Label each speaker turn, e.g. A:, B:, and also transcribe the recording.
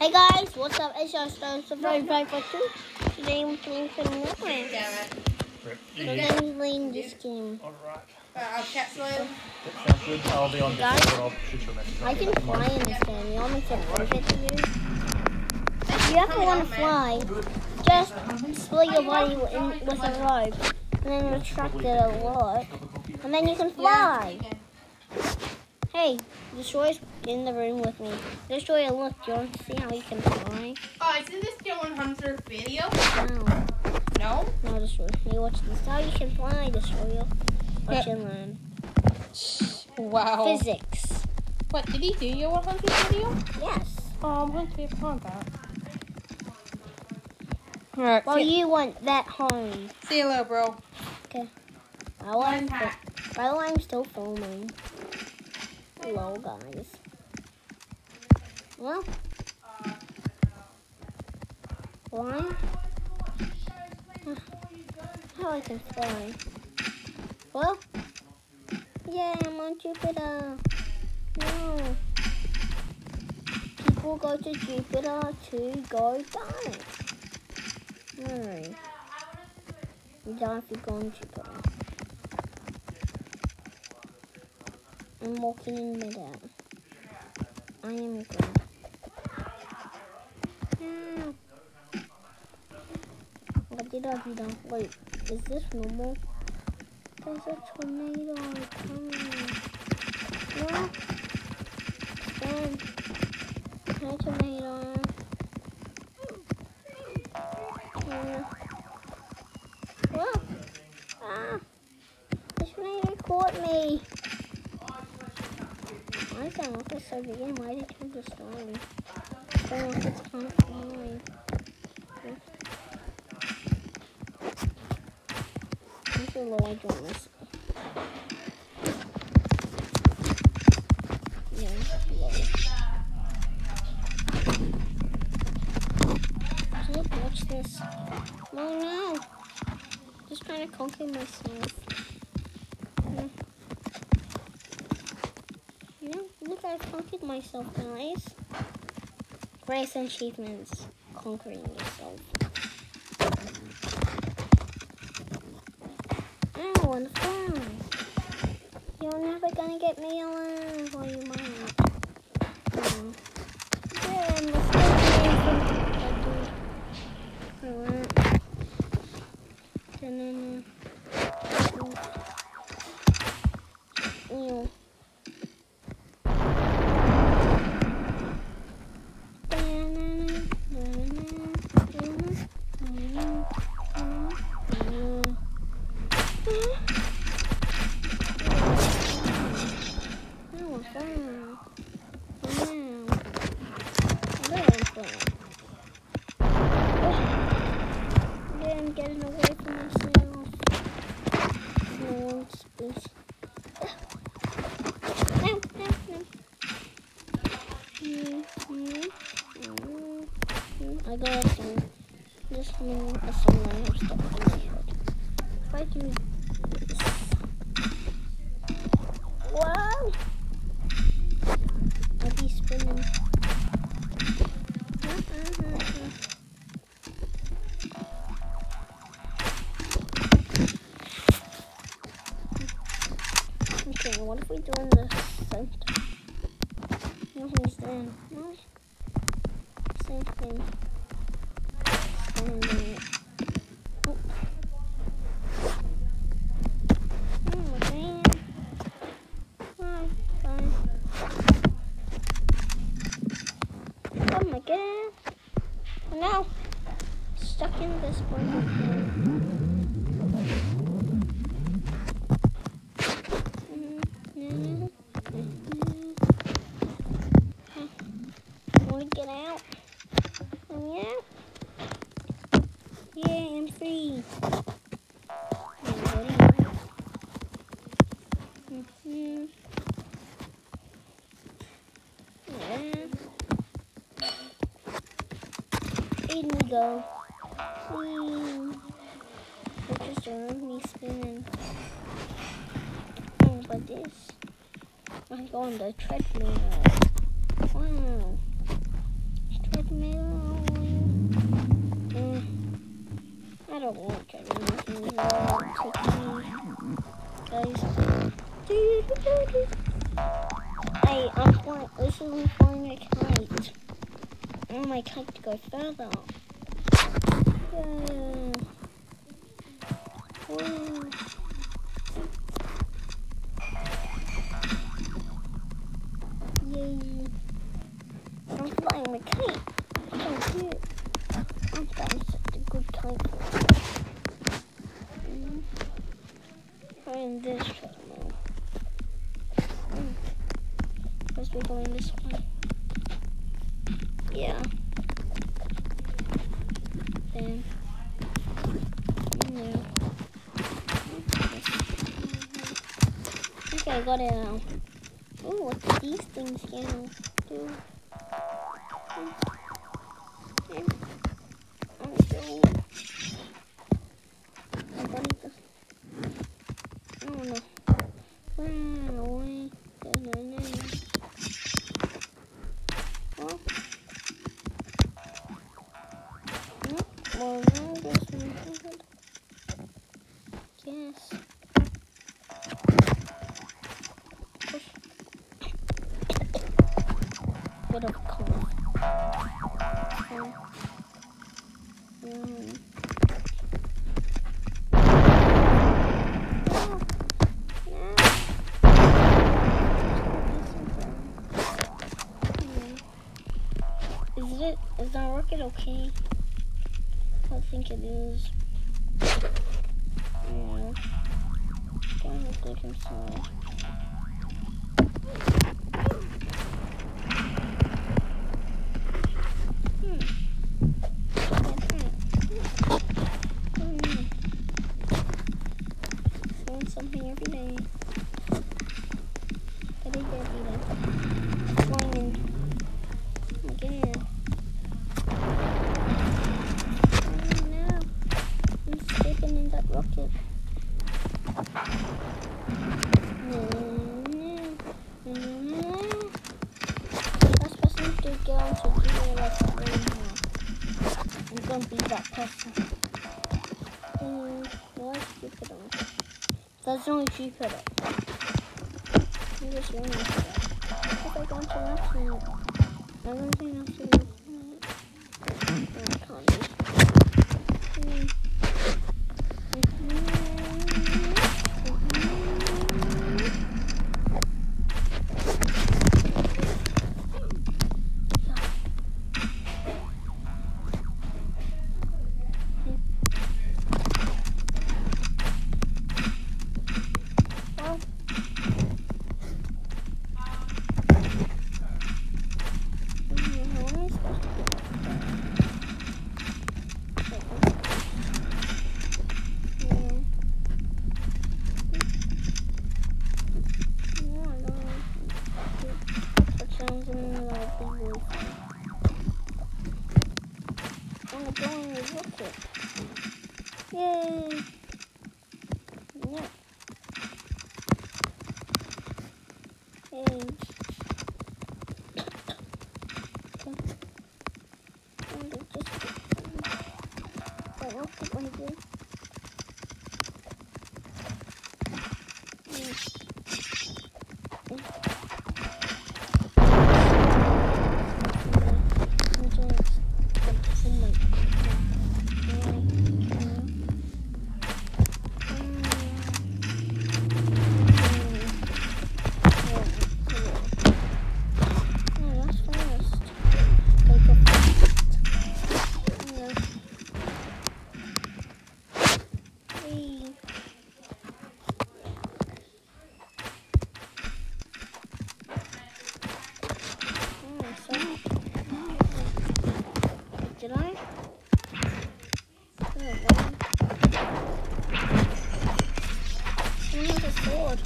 A: Hey guys, what's up? It's your Stone Survive 542. Today I'm playing some more.
B: Damn it.
A: Today I'm playing this game.
C: Alright.
B: Uh, I'll cancel it.
C: That sounds good. I'll be on
A: Guys,
C: Discord. I'll shoot you a message.
A: I can fly in this game. You want me to prove it to you? If you ever want to fly, just split your body in, with a rope and then retract it a lot, and then you can fly. Hey, Destroyer's in the room with me. Destroyer, look, do you want to see how he can fly?
B: Oh, isn't this the 100th video?
A: No,
B: No?
A: no, Destroyer. Hey, watch this. How you can fly, Destroyer. Watch and learn.
B: Wow.
A: Physics.
B: What, did he do your 100th video?
A: Yes.
B: Oh, I'm going to be upon that. Alright,
A: Well,
B: see,
A: you want that home.
B: see you later, bro. Okay.
A: I want By the way, I'm still filming. Hello, guys. Well, why? How hmm. I can fly? Well, yeah, I'm on Jupiter. No. People go to Jupiter to go die. No. You die if you go on Jupiter. I'm walking in midair. I am good. What did I do now? Wait, is this normal? There's a tornado coming. No. Stand. Hi, tornado. Yeah. Whoa. Ah. This tornado caught me. I sound like over again. Why did you the story? So I'm. Yeah, watch this. Oh no! Just trying to conquer myself. Look, I've conquered myself, guys. Grace and achievements. Conquering yourself. On the phone. You're never gonna get me alone. or you might. Hmm. Yeah, I'm the still Alright. Then, Ew. I'm getting away from myself. No one's please. No, no, no. Mm, mm, mm, mm. I got a song. Just mean a song I have stuck in my head. If I do this. Wow! I'll be spinning. Okay, what if we do in the center? No, he's there. No. Same thing. Mm. We go. We're just doing me spinning. Oh, but this. I go on the treadmill. Wow. Treadmill. Mm. I don't want treadmill. Guys. Hey, I'm flying. This is a kite. I want my kite to go further. Yeah. Yay. I'm flying my kite. So cute. I'm flying such a good kite. Mm. Trying this treadmill. Mm. We're going this way. Yeah. Then. Yeah. Okay, I got it now. Ooh, what's these things gonna do? Yeah. I'm doing Is it is our rocket okay? I don't think it is. Yeah. Don't look like inside. Hmm. Hmm. Doing something every day. I did every day. Flying in. Again. Oh no. I'm escaping in that rocket. Go on to do like that right now. I'm gonna be that person. Mm, why Jupiter? That's the only Jupiter. I'm just I say not to the planet. No, I can't be. Mm. Well, mhm, how am I supposed to get up there? Yeah. No, I don't know. That sounds in the like big voice. I'm going to rocket. Yay! Yeah. Hey. sword.